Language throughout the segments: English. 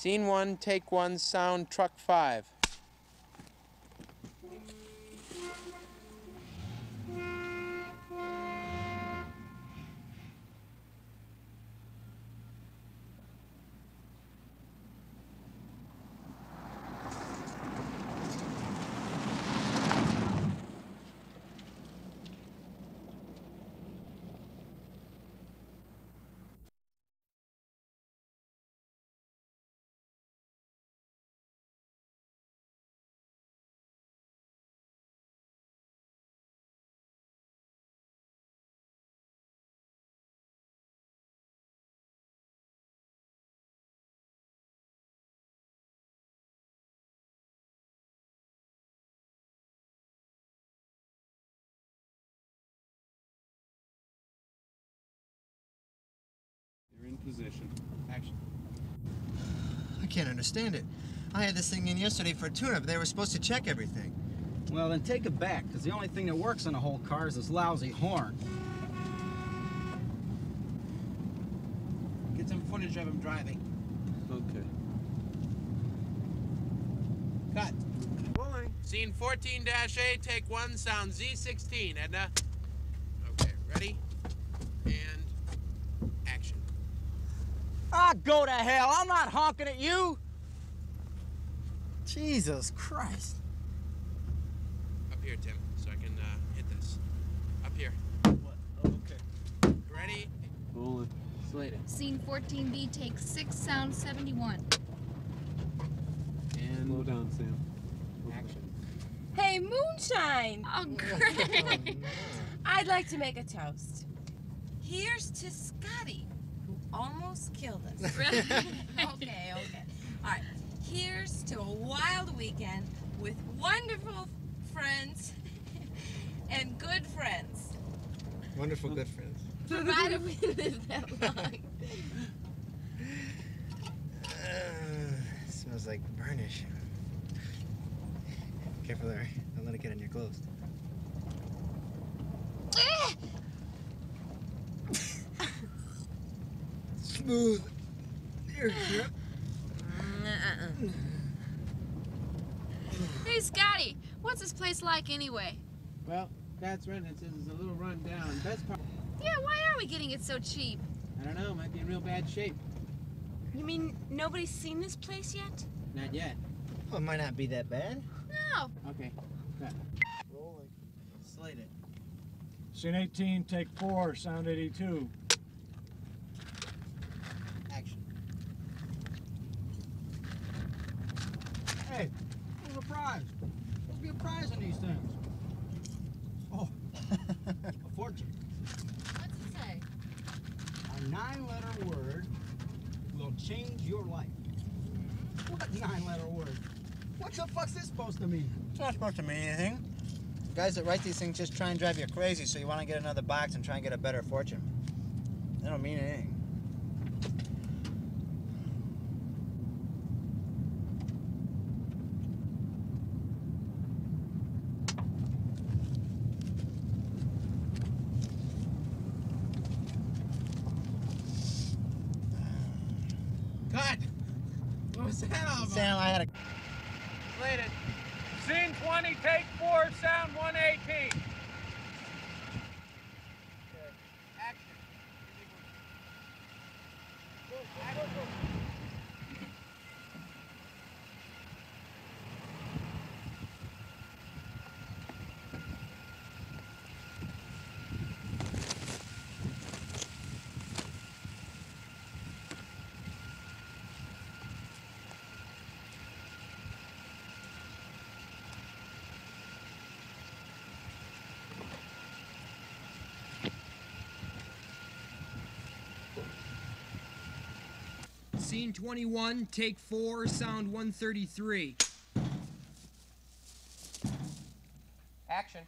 Scene one, take one, sound truck five. Position. Action. I can't understand it. I had this thing in yesterday for a tune-up. They were supposed to check everything. Well, then take it back, because the only thing that works on a whole car is this lousy horn. Get some footage of him driving. Okay. Cut. Rolling. Scene 14 A, take one, sound Z16. Edna. Okay, ready? And action. Ah, go to hell! I'm not honking at you! Jesus Christ. Up here, Tim, so I can uh, hit this. Up here. Okay. Ready? Rolling. Slated. Scene 14B, take 6, sound 71. And... Slow And down, Sam. action. Hey, Moonshine! Oh, great. I'd like to make a toast. Here's to Scotty, who almost killed us. okay, okay. All right. Here's to a wild weekend with wonderful friends and good friends. Wonderful good friends. Provided we live that long. Uh, smells like burnish. Careful, Larry. Don't let it get on your clothes. Smooth. Here, here. Uh-uh. hey, Scotty, what's this place like anyway? Well, that's right. It says it's a little run down. Best part. Yeah, why are we getting it so cheap? I don't know. Might be in real bad shape. You mean nobody's seen this place yet? Not yet. Well, it might not be that bad. No. Okay. Rolling. it Scene 18, take four, sound 82. Action. Hey, what's a prize? Must be a prize in these things. Oh, a fortune. What's it say? A nine-letter word will change your life. What nine-letter word? What the fuck's this supposed to mean? It's not supposed to mean anything. Guys that write these things just try and drive you crazy, so you want to get another box and try and get a better fortune. They don't mean anything. 1921, take four, sound 133. Action.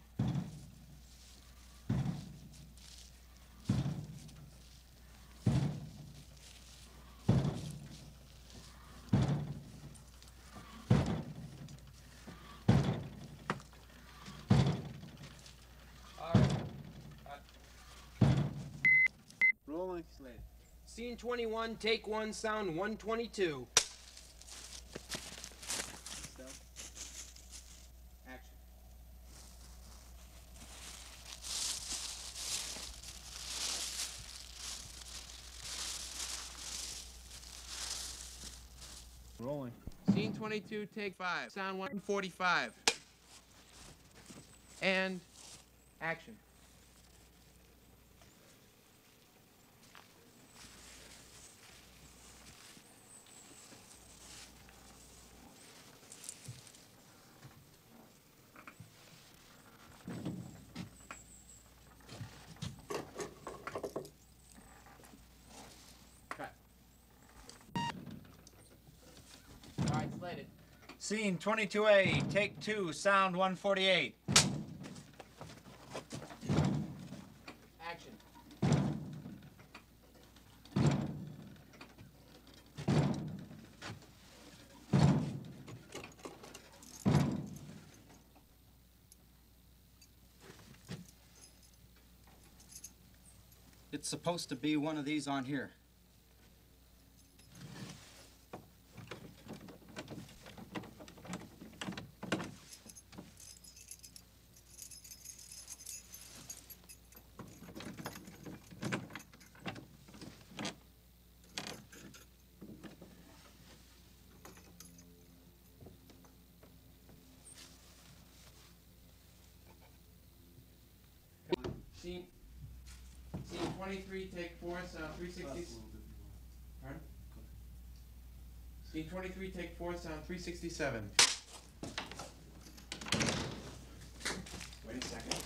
Rolling sled. Scene 21, take one, sound 122. Rolling. Scene 22, take five. Sound 145. And action. Scene 22A, take two, sound 148. Action. It's supposed to be one of these on here. Scene, scene 23, take 4, sound 360. Pardon? Scene 23, take 4, sound 367. Wait a second.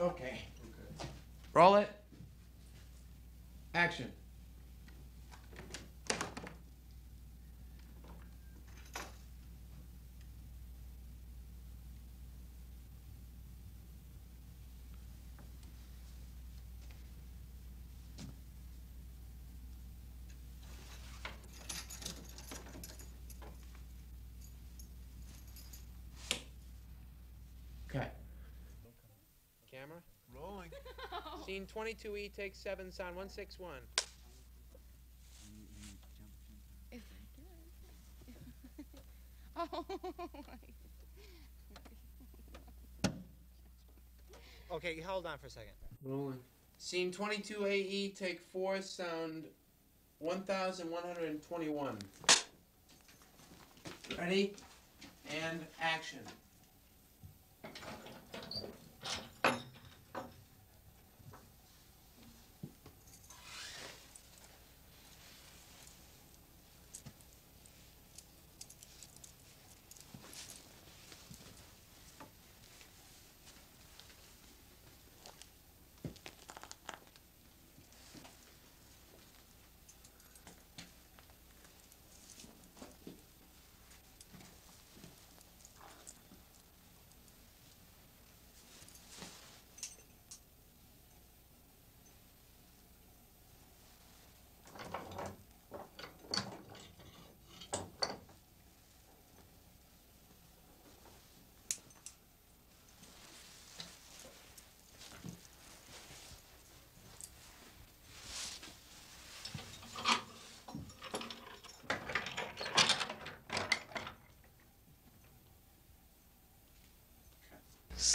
Okay. Roll it. Action. 19, 22E, take 7, sound 161. Okay, hold on for a second. Rolling. Scene 22 AE, take 4, sound 1121. Ready? And action.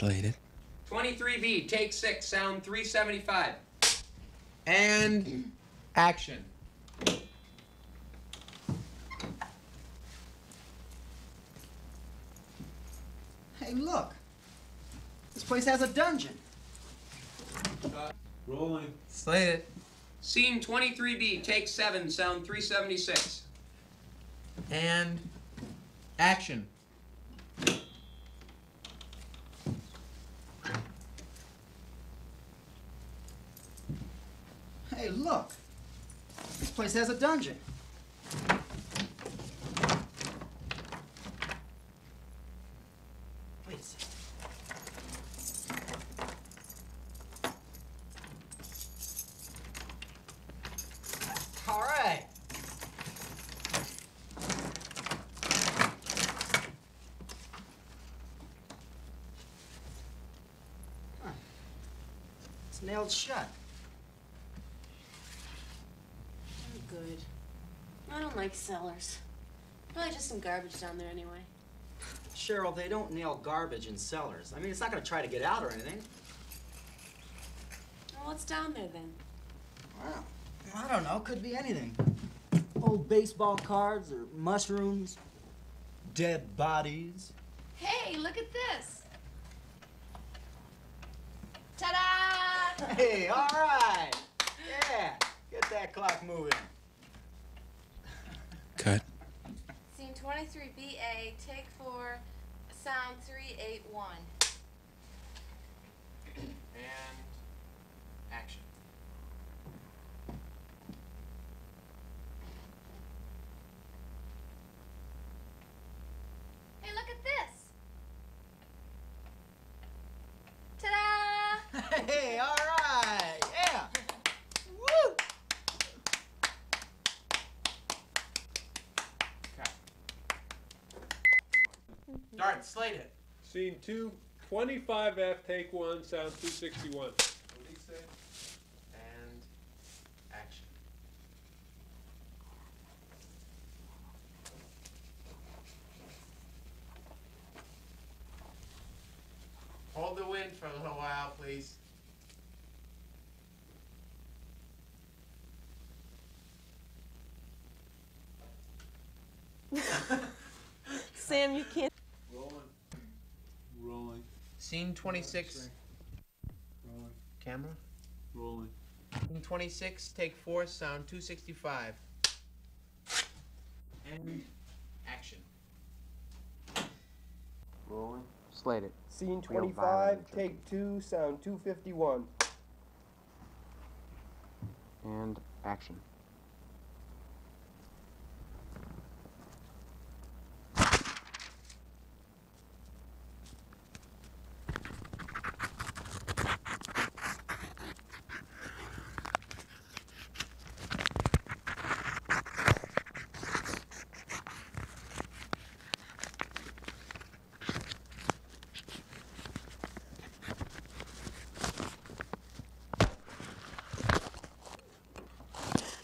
Slated. 23B, take 6, sound 375. And action. Hey, look. This place has a dungeon. Uh, rolling. Slated. Scene 23B, take 7, sound 376. And action. Hey, look. This has a dungeon. All right. It's nailed shut. I'm good. I don't like cellars. Probably just some garbage down there anyway. Cheryl, they don't nail garbage in cellars. I mean, it's not gonna try to get out or anything. Well, what's down there then? Well, I don't know. Could be anything. Old baseball cards or mushrooms? Dead bodies? Hey, look at this. Ta-da! Hey, all right. Yeah, get that clock moving. Cut. Scene 23BA, take four, sound 381. And action. Hey, look at this. Ta-da! Hey, all right. Yeah. Woo! Dart, slate it. Scene two, 25F, take one, sound 261. What he say? And action. Hold the wind for a little while, please. Sam, you can't. Rolling. Rolling. Scene 26. Rolling. Camera. Rolling. Scene 26, take four, sound 265. And action. Rolling. Slate it. Scene Real 25, violent. take two, sound 251. And action.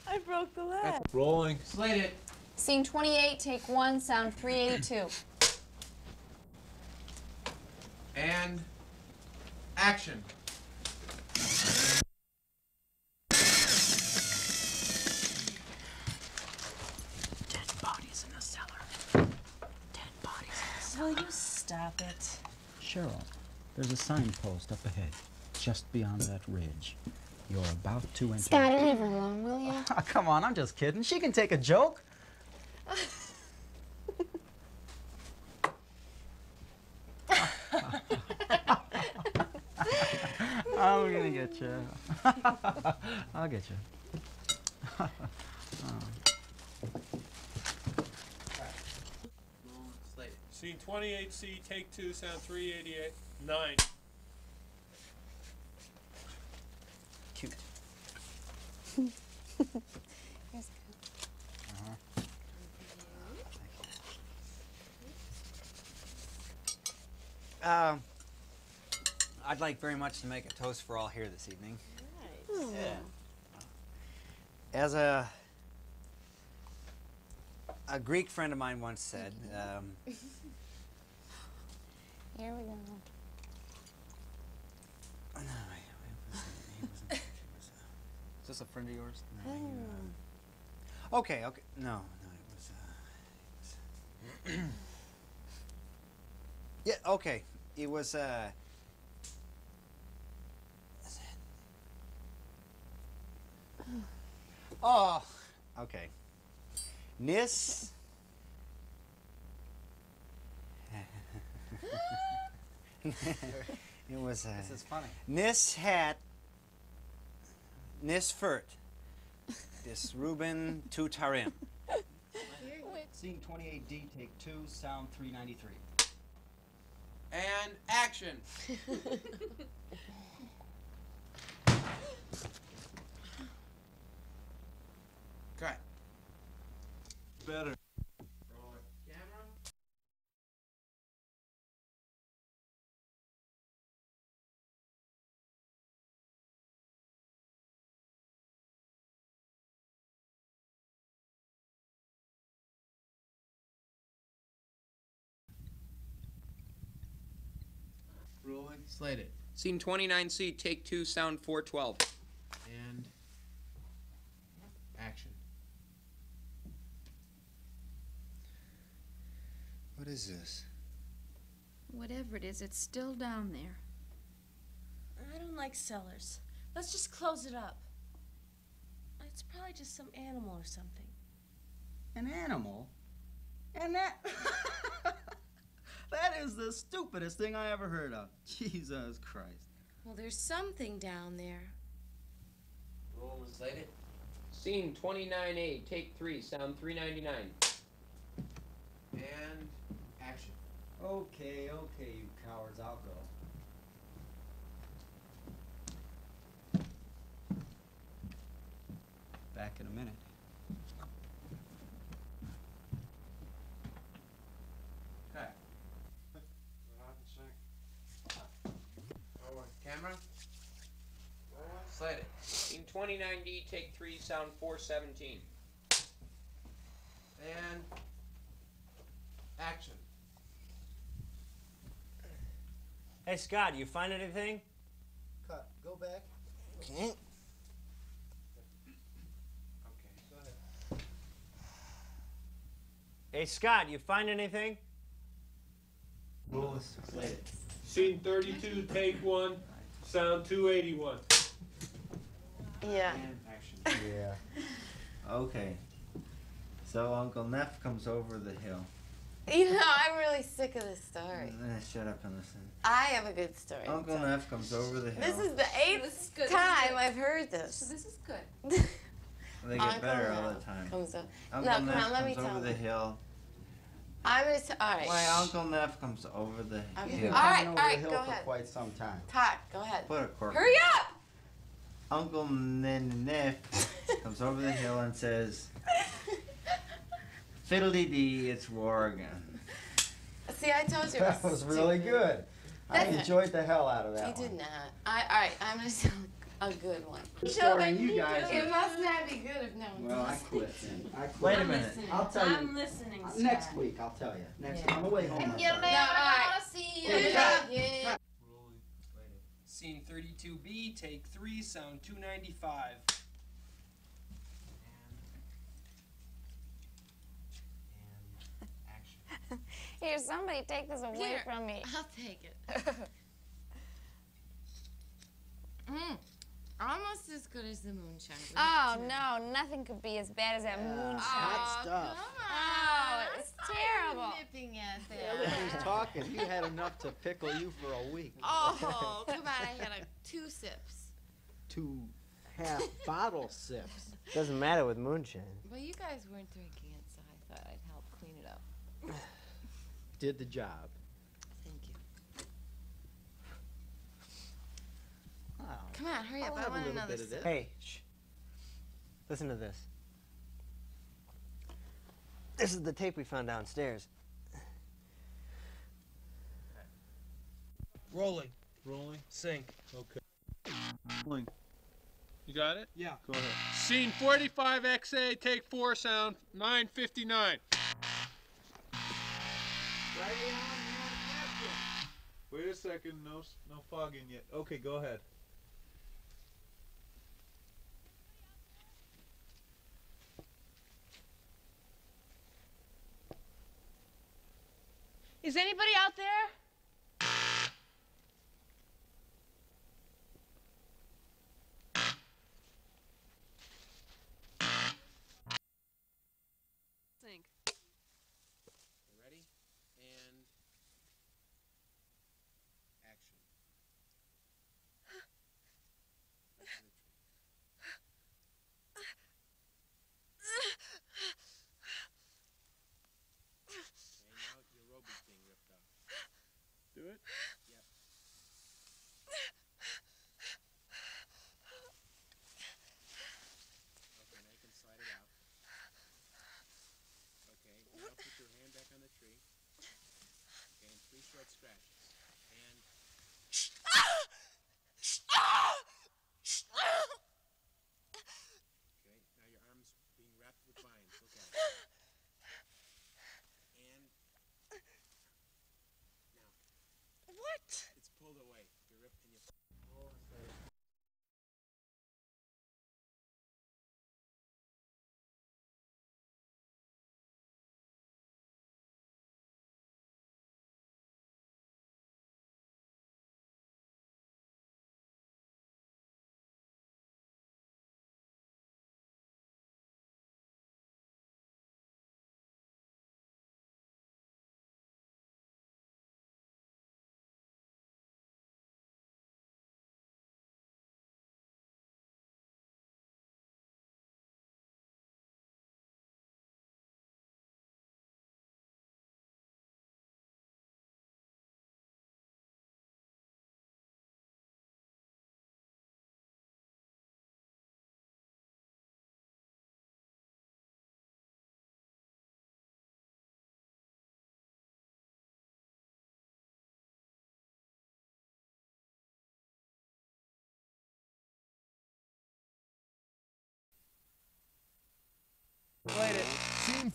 I broke the leg. Rolling. Slate it. Scene 28, take one, sound 382. And action. Dead bodies in the cellar. Dead bodies. Will you stop it? Cheryl, there's a signpost up ahead, just beyond that ridge. You're about to enter. Scotty, leave her alone, will you? Ah, come on, I'm just kidding. She can take a joke. I'm gonna get you. I'll get you. Slate. Scene 28C, take two, sound 388. Nine. Cute. Here's Um, I'd like very much to make a toast for all here this evening. Yeah. As a a Greek friend of mine once said, um, Here we go. no, wait, wait, was it- he wasn't- he was, uh, is this a friend of yours? No, he, uh, okay, okay, no, no, it was. Uh, it was yeah, okay, it was. Uh, Oh, okay. Nis. it was. Uh, This is funny. Nis hat. Nis furt. This Ruben tu tarim. Scene 28D, take two, sound 393. And action. Cut. Better. Rolling. Slate it. Scene 29C, take two, sound 412. And action. What is this? Whatever it is, it's still down there. I don't like cellars. Let's just close it up. It's probably just some animal or something. An animal? And that. that is the stupidest thing I ever heard of. Jesus Christ. Well, there's something down there. Roll and slate it. Scene 29A, take three, sound 399. And action. Okay, okay, you cowards, I'll go. Back in a minute. Okay. Oh, camera. Slate it. Scene 29D, take three, sound 417. And action. Hey, Scott, you find anything? Cut. Go back. Okay. Okay, go ahead. Hey, Scott, you find anything? Rolling. Slate it. Scene 32, take one, sound 281. Yeah. And action. Yeah. Okay. So Uncle Neff comes over the hill. You know, I'm really sick of this story. Eh, shut up and listen. I have a good story. Uncle tell. Neff comes over the hill. This is the eighth This is good, this is time good. I've heard this. So this is good. they get Uncle better all the time. Comes up. Uncle no, come Neff on, let me comes tell over the you. hill. I'm gonna tell. All right. Why Uncle Neff comes over the Okay. hill. All right, Coming all over right, the hill go for ahead. quite some time. Todd, go ahead. Put a cork. Hurry up! Uncle N- Neff comes over the hill and says, "Fiddly dee, it's war again." See, I told you. it That was really stupid. good. I That's- enjoyed the hell out of You that did one. not. I, all right, I'm gonna tell a good one. Starring you guys. It must not be good if no one Well, I does. quit then. I quit. Wait a minute. I'll tell you. I'm you. listening. Uh, Scott. Next week, I'll tell you. Next Yeah. on the way home. I'll You tell you. never No, all right. wanna see Hey, it cut. again. Rolling. Slate it. Scene 32B, take three, sound 295. And action. Here, somebody take this away Here. from me. I'll take it. mm, almost as good as the moonshine. but Oh no, nothing could be as bad as that moonshine. hot Oh, stuff. Come Oh, on. it's terrible. You nipping at Everybody that. was talking. You had enough to pickle you for a week. Oh, come on! I had a two sips. Two half bottle sips. Doesn't matter with moonshine. Well, you guys weren't drinking it, so I thought I'd help clean it up. Did the job. Thank you. Wow. Come on, hurry up! I'll I have a want little another bit of sip. this. Hey, shh. Listen to this. This is the tape we found downstairs. Rolling. Rolling. Sync. Okay. Rolling. You got it? Yeah. Go ahead. Scene 45XA, take four, sound 959. Wait a second. No, no fogging yet. Okay, go ahead. Is anybody out there?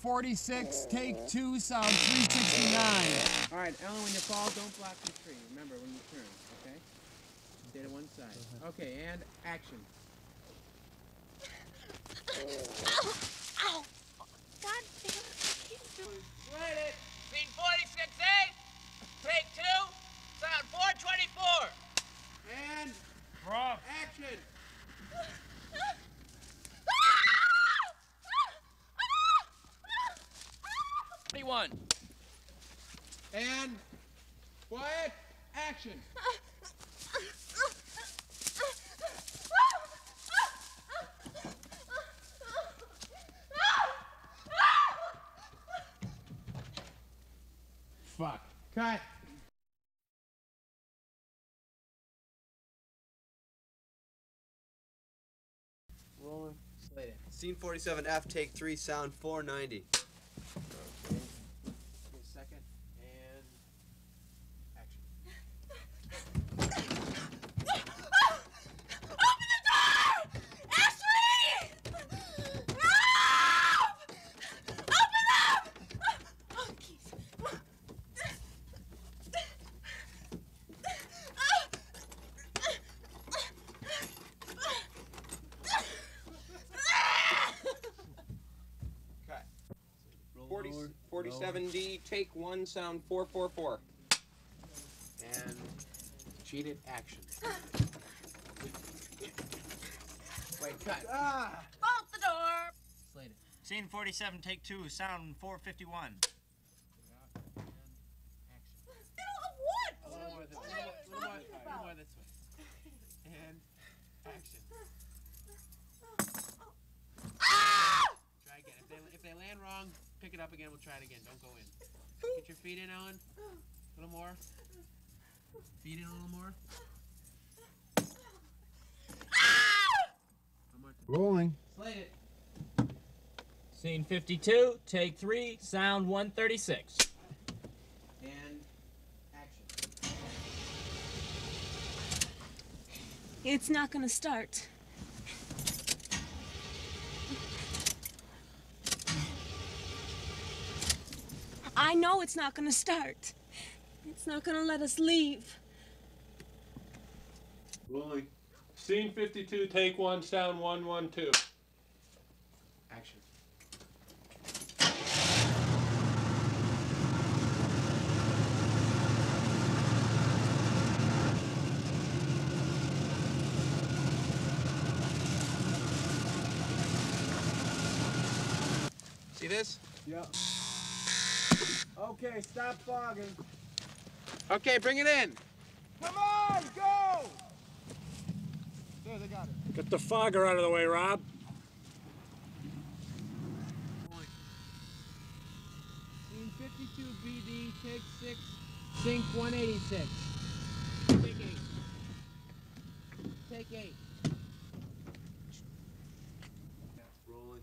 46, take two, sound 369. All right, Ellen, when you fall, don't block the tree. Remember when you turn, okay? Stay to one side. Okay, and action. 1647F, take three, sound 490. Take one, sound 444. And cheated action. Wait, cut. Ah! Bolt the door! Slate it. Scene 47, take two, sound 451. What? A little more this way. A little more, a little more this way. And action. Try again. If they if they land wrong, pick it up again. We'll try it again. Don't go in. Get your feet in, Ellen. A little more. Feet in a little more. One more time. Rolling. Slate it. Scene 52, take three, sound 136. And action. It's not gonna start. I know it's not gonna start. It's not gonna let us leave. Rolling. Scene 52, take one, sound 112. Action. See this? Yep. Okay, stop fogging. Okay, bring it in. Come on, go! There, they got it. Get the fogger out of the way, Rob. Scene 52 BD, take six, sync 186. Take eight. Take eight. Rolling.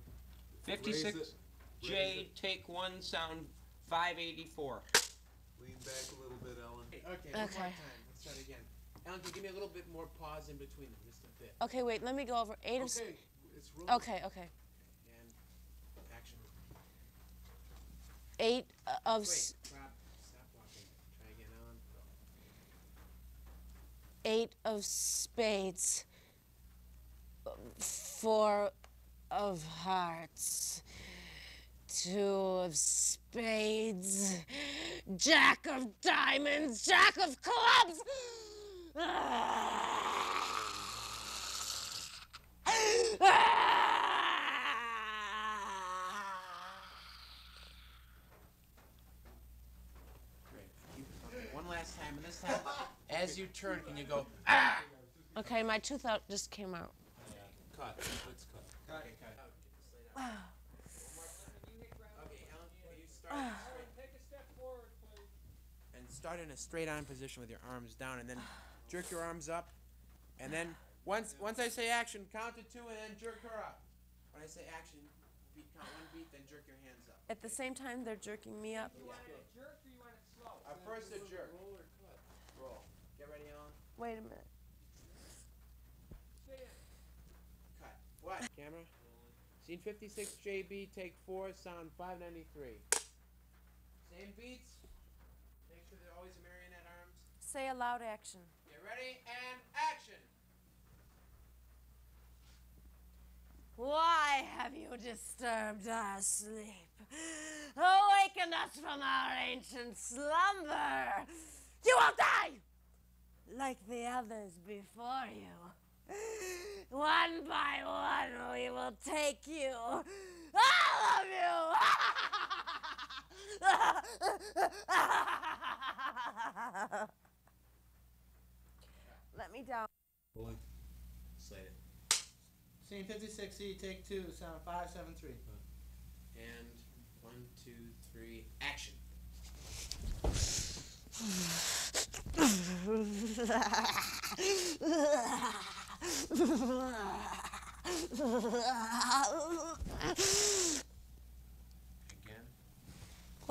56J, take one, sound 584. Lean back a little bit, Ellen. Okay, one more Okay. time. Let's start again. Ellen, can you give me a little bit more pause in between them, just a bit. Okay, wait, let me go over eight of. s- Okay, it's rolling. Okay, okay. And action. Eight uh, of. Wait, Rob, stop walking. Try again, Ellen. eight of spades, four of hearts, two of spades, jack of diamonds, jack of clubs. Great. Keep, okay, one last time, and this time, as you turn, can you go, ah! Okay, my tooth out just came out. Cut. Let's cut. Cut. Okay, Ellen, will you start in a straight- Take a step forward, please. and start in a straight on position with your arms down, and then jerk your arms up, and then once once I say action, count to two, and then jerk her up. When I say action, beat, count one beat, then jerk your hands up. At the same time, they're jerking me up. You want it jerk or you want it slow? Uh, first a jerk. Roll or cut? Roll. Get ready, Ellen. Wait a minute. Cut. What? Camera. Scene 56 JB, take four, sound 593. Same beats. Make sure they're always marionette arms. Say a loud action. Get ready and action. Why have you disturbed our sleep? Awaken us from our ancient slumber. You will die like the others before you. One by one, we will take you. All of you. Let me down. Rolling. Slate it. Scene 56E, take two, sound 573. And one, two, three, action.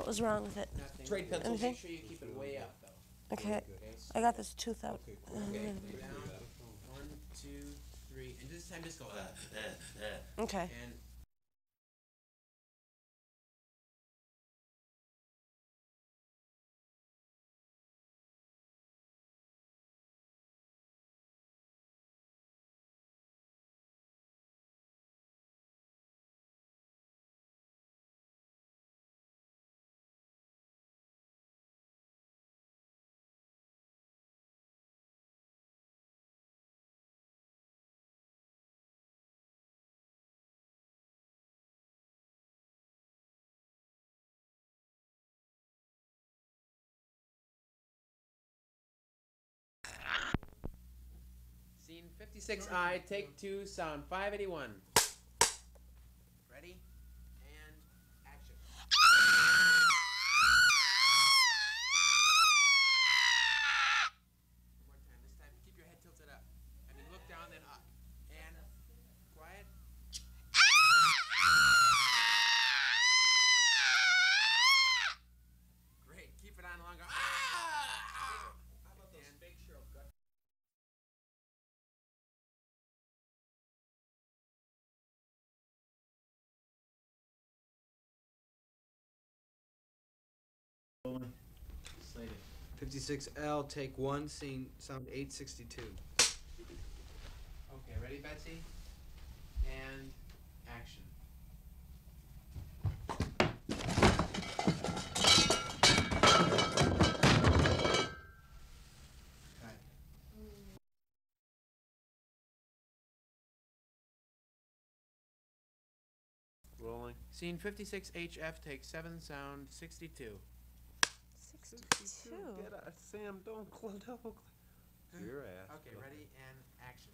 Was wrong with it? Nothing. Trade. Anything? Make sure you keep it way though. Okay. I got this tooth out. Okay, lay down. One, two, three, and this time just go. Uh, uh, uh. Okay. And Scene 56I, take two, sound 581. 56L, take one, scene, sound 862. Okay, ready, Betsy? And action. Rolling. Scene 56HF, take 7, sound 62. 62. Get out, Sam. Don't close. Don't close. Your ass. Okay, ready, and action.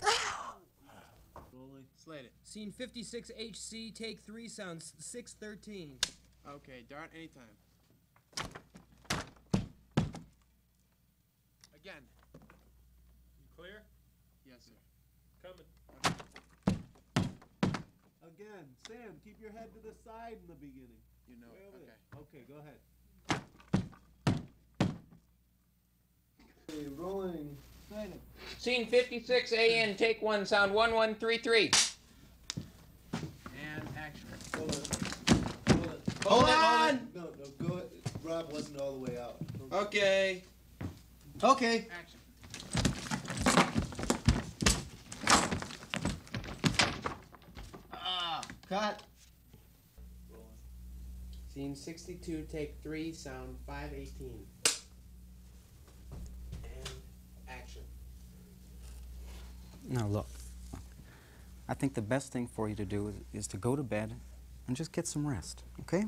Rolling. Slate it. Scene 56 HC, take three, sounds 613. Okay, dart anytime. Again. Clear? Yes, sir. Coming. Again, Sam, keep your head to the side in the beginning. You know Way it. Okay. Okay, go ahead. Okay, rolling. Scene 56 AN, take one, sound 1133. And action. Hold on. Hold on. Hold on! No, no, go. ahead. Rob wasn't all the way out. Okay. Okay. Action. Ah, cut. Scene 62, take 3, sound 518. And action. Now look, I think the best thing for you to do is, is to go to bed and just get some rest, okay?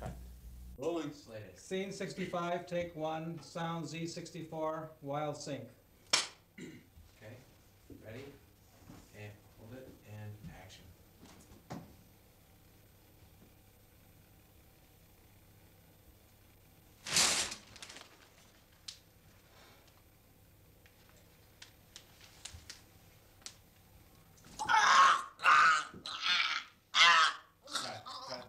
Cut. Rolling. Slate. Scene 65, take one, sound Z64, wild sync. Okay. Ready? And hold it, and action. Cut, cut.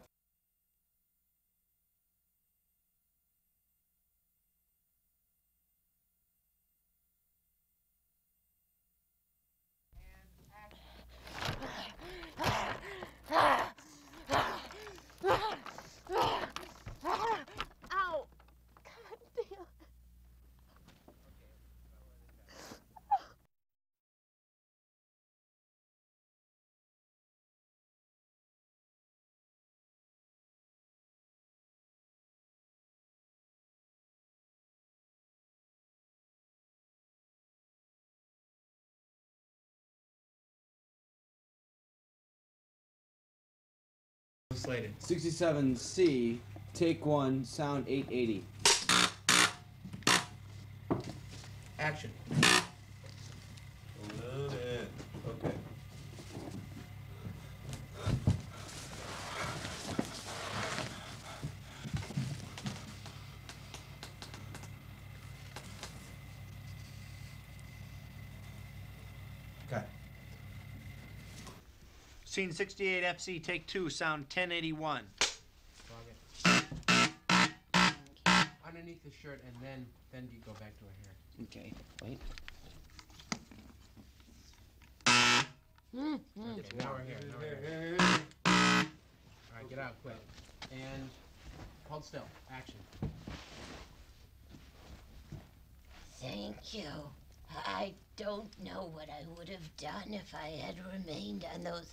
Slated. 67C, take one, sound 880. Action. 1668 FC, take two, sound 1081. Underneath the shirt, and then then you go back to her hair. Okay, wait. Mm -hmm. Okay, now we're here. Now we're here. All right, get out quick. And hold still. Action. Thank you. I don't know what I would have done if I had remained on those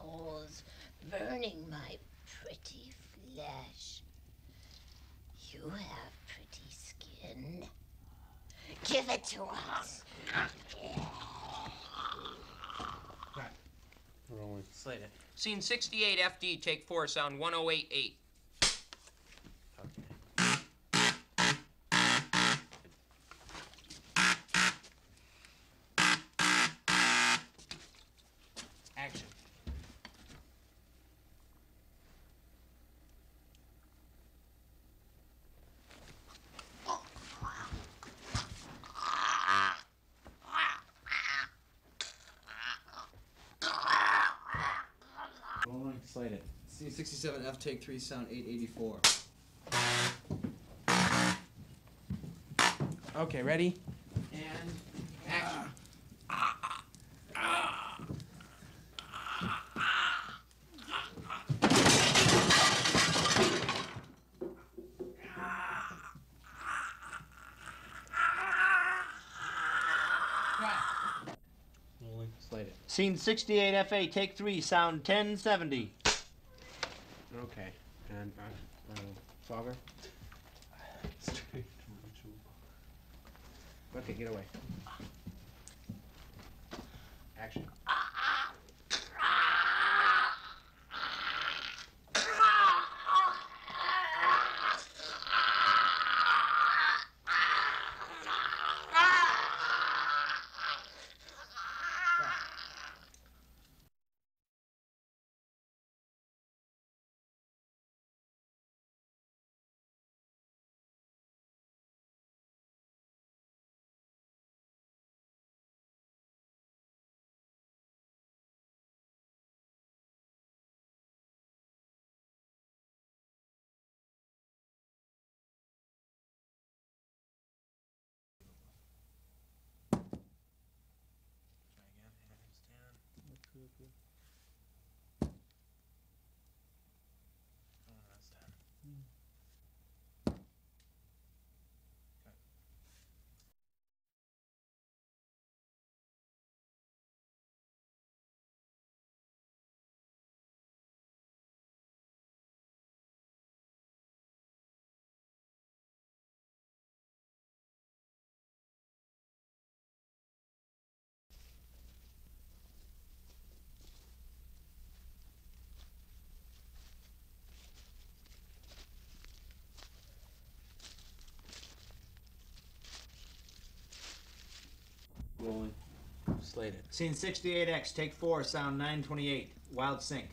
coals, burning my pretty flesh. You have pretty skin. Give it to us. Cut. Rolling. Slated. Scene 68 FD, take four, sound 1088. Action. Rolling. Slated. C67F, take three, sound 884. Okay, ready? And action. Scene 68 FA, take three, sound 1070. Thank you. Rolling. Slated. Scene 68X, take four, sound 928. Wild Sync.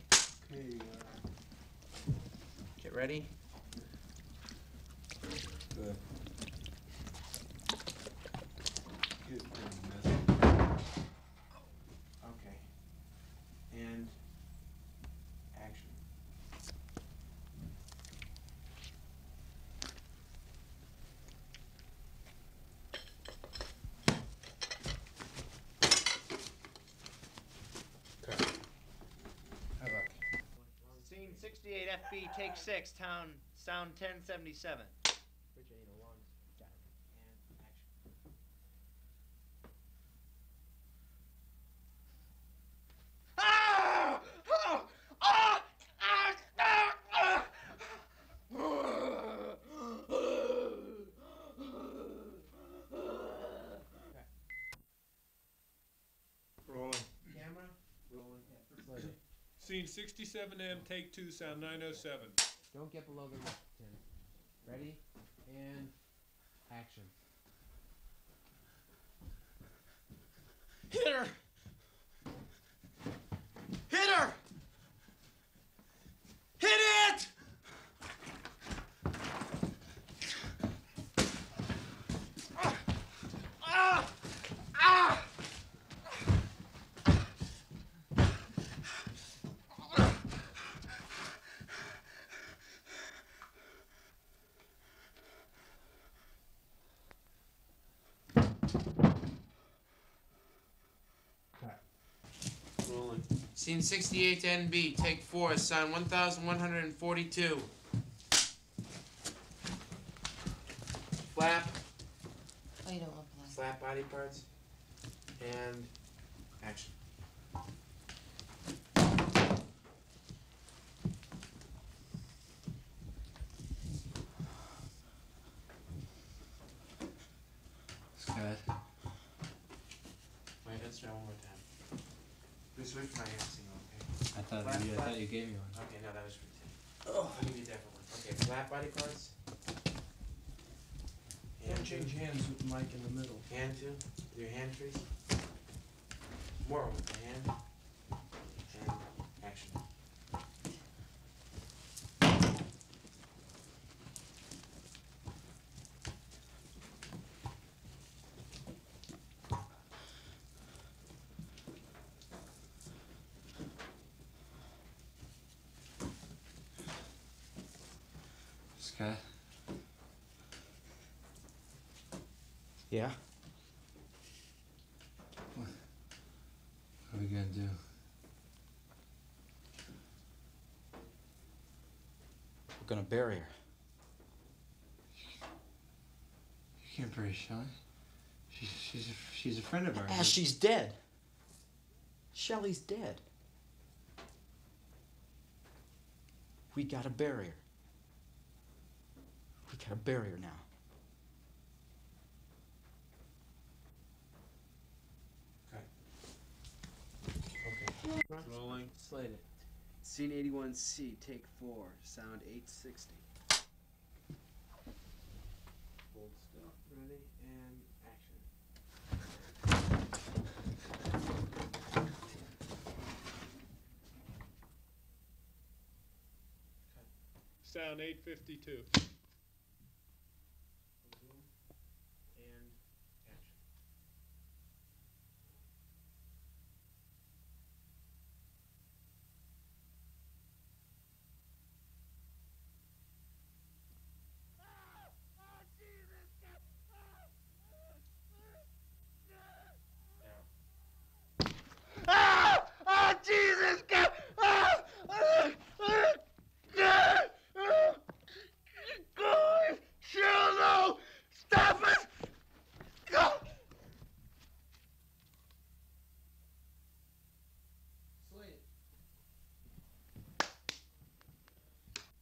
Okay, uh, Get ready. Good. Get pretty messy. Okay. And action. Cut. How about Scene 68 FB, take six, town, sound 1077. Bridge ain't along. Got it. And action. Rolling. Camera. Rolling. Slated. Scene 67M, take two, sound 907. Don't get below the lip, Tim. Ready? And action. Hit her! Hit her! Hit it! Ah! Ah! Rolling. Scene 68 NB, take four, sign 1142. Flap, Oh, you don't want black. slap body parts, and action. Scott. Wait, let's try one more time. Please switch my acting, okay? I thought Flap, you- I flap. thought you gave me one. Okay, no, that was for Tim. I'll give you a different one. Okay, flat body parts. Don't change hands with Mike in the middle. Hand too? Your hand trees? More with the hand. And action. Scott. Yeah? What are we gonna do? We're gonna bury her. You can't bury Shelly. She's she's a, she's a friend of ours. Ah, she's dead. Shelly's dead. We gotta bury her. We gotta bury her now. Okay. Rolling. Slate it. Scene 81C, take four, sound 860. Hold still. Ready? And action. Sound 852. And action. Ah! Ah, Jesus! God! Ah! Ah! Ah! God! Ah! God! Cheryl, no! Stop it! God! Slate it.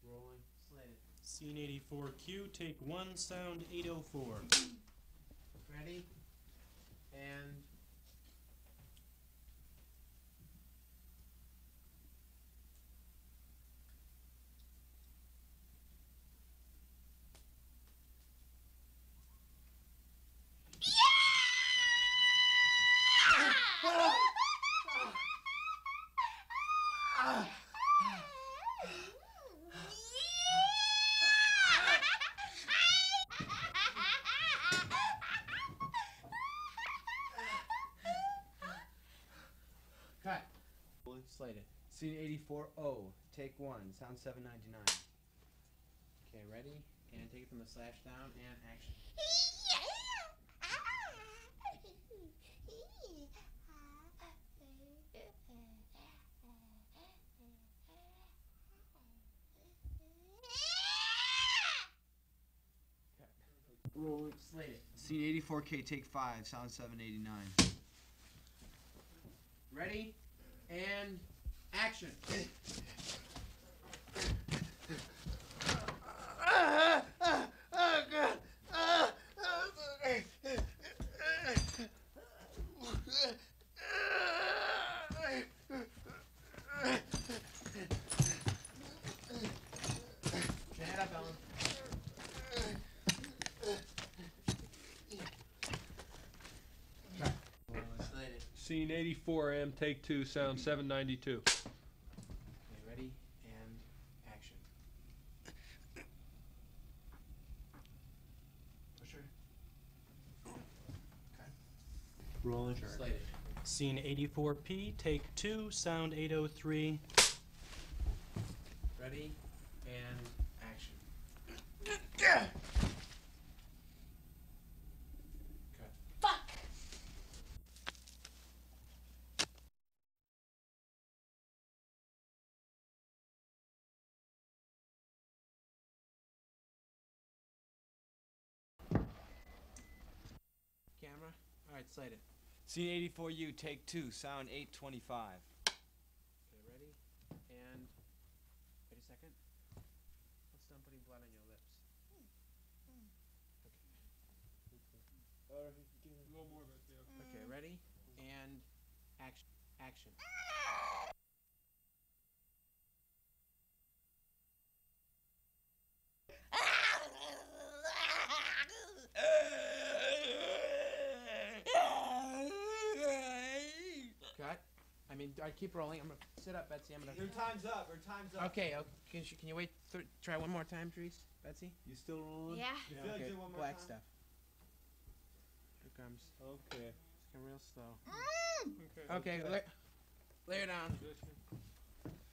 Rolling. Slate it. Scene 84Q, take one, sound 804. Slate it. Scene 84O, take one, sound 799. Okay, ready? And take it from the slash down and action. Slate it. Scene 84K, take five, sound 789. Ready? And action. Ah! Ah! Ah! God! Ah! Ah! Scene 84M, take two, sound 792. Okay, ready and action. Pusher. Rolling. Slated. Scene 84P, take two, sound 803. Ready and action. Fuck! Camera. All right, slated. Scene 84U, take two, sound 825. Okay, ready and wait a second. What's done putting blood on your lips? Okay, ready and action. Action. Cut. I mean, I keep rolling. I'm gonna sit up, Betsy. I'm gonna. Your time's up. Your time's up. Okay. okay. Can, you, can you wait? Th- try one more time, Therese. Betsy. You still rolling? Yeah. You feel like Okay. doing one more Black time? stuff. Here comes. Okay. It's going real slow. Mm. Okay. Okay. Lay, lay her down.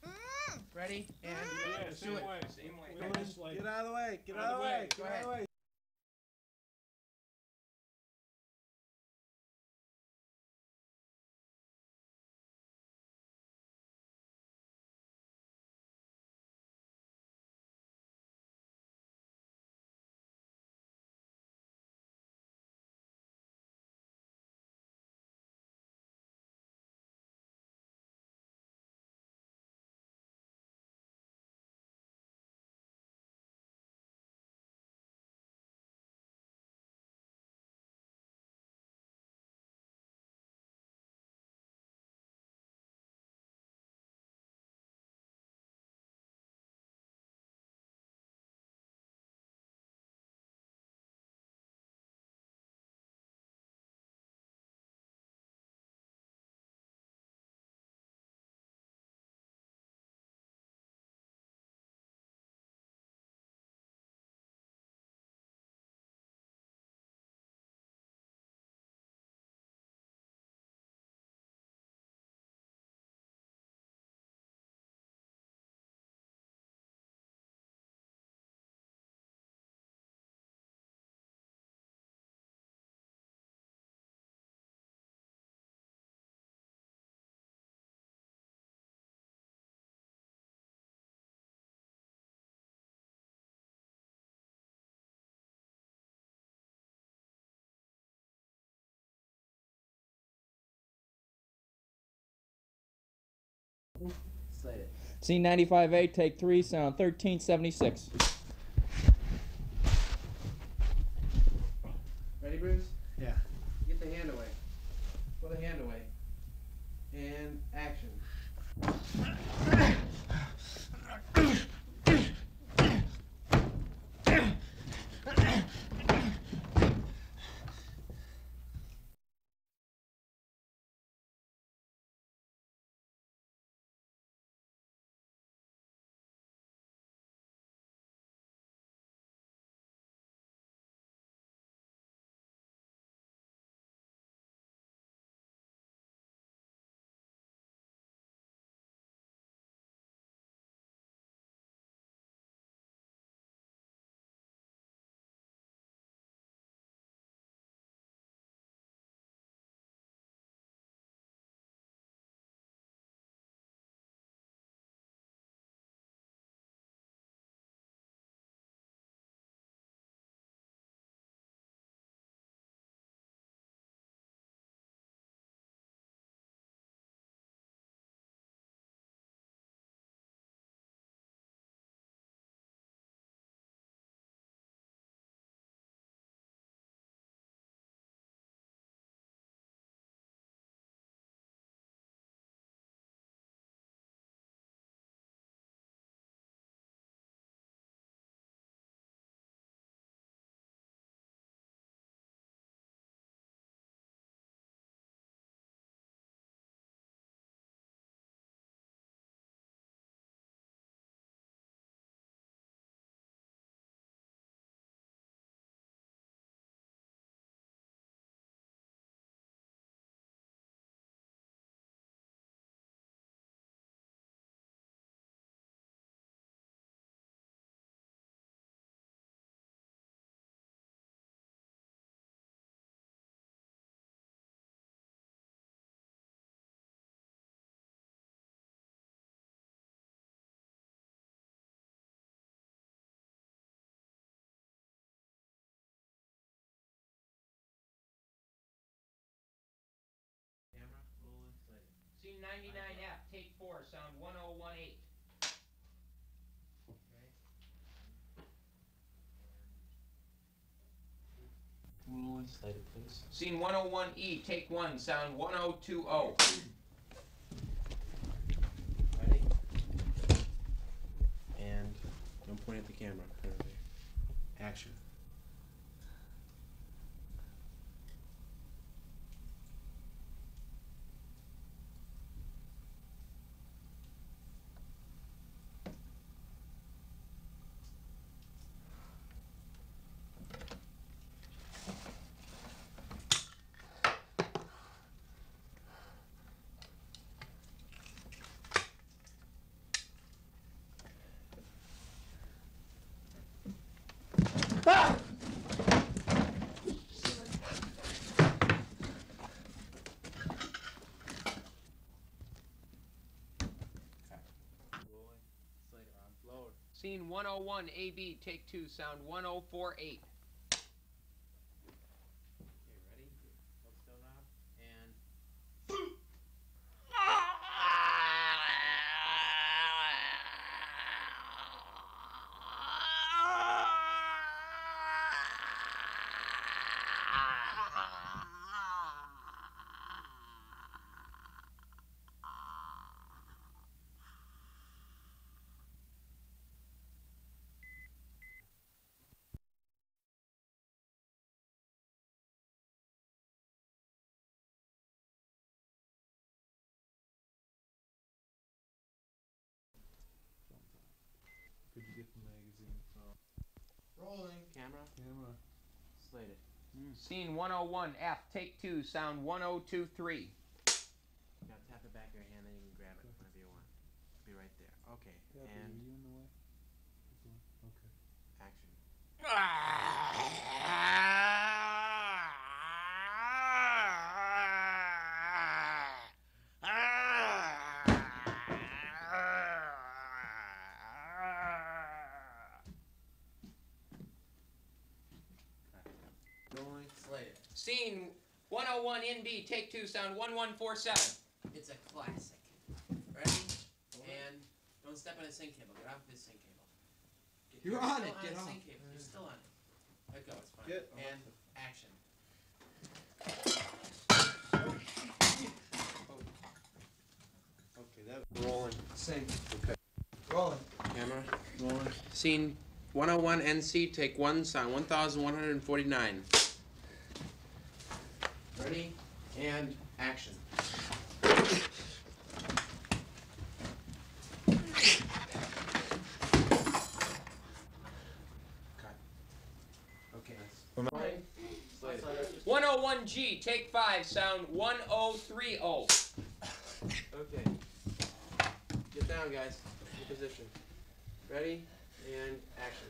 Mm. Ready and mm. Yeah, let's same do it. way. Same way. Okay. Just like- Get out of the way. Get Out out of of the the way. way. Get Go out of the ahead. way. Slated. Scene 95A, take three, sound 1376. Take four, sound 1018. Rolling. Slide please. Scene 101E, take one, sound 1020. Ready? And don't point at the camera. Action. Scene 101 AB, take two, sound 1048. Okay, ready? Hold still, Rob. And Could you get the magazine from? Rolling. Camera. Camera. Slate it. Hmm. Scene 101 F, take two, sound 1023. Now tap the back of your hand, then you can grab it whenever you want. Be right there. Okay. Kathy, and are you in the way? Okay. action. Rolling. 101 NB, take two, sound 1147. It's a classic. Ready? And don't step on a sync cable. Get off this sync cable. Get- You're on it. On Get a off. sync cable. You're still on it. Let go. It's fine. Get and action. Okay, that rolling. Sync. Okay. Rolling. Camera. Rolling. Scene 101 NC. Take one. Sound 1,149. Ready? And action. Okay. Slate 101G, take five, sound 1030. Okay. Get down, guys. In position. Ready? And action.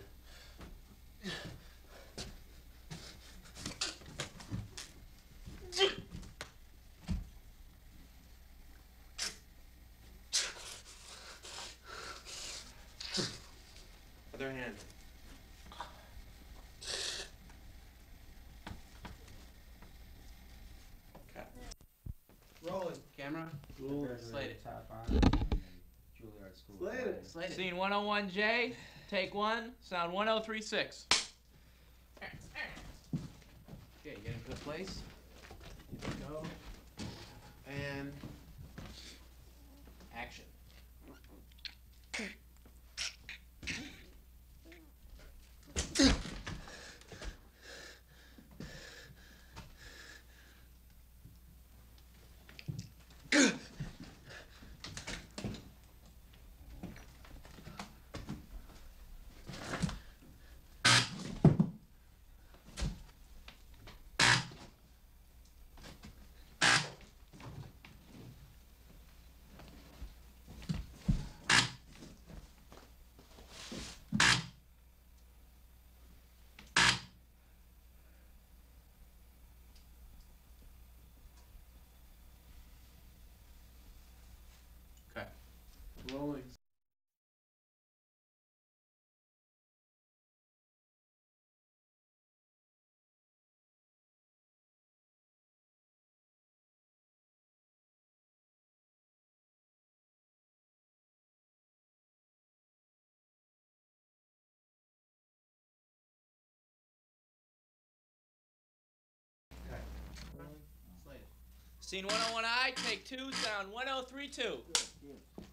Other hand. Cut. Rolling. Camera. Slate it. Juilliard School. Slate it. Slate it. Scene 101J, take one, sound 1036. Okay, you get in good place. Go. And action. Cut. Rolling. Scene 101I, take two, sound 1032. Get out.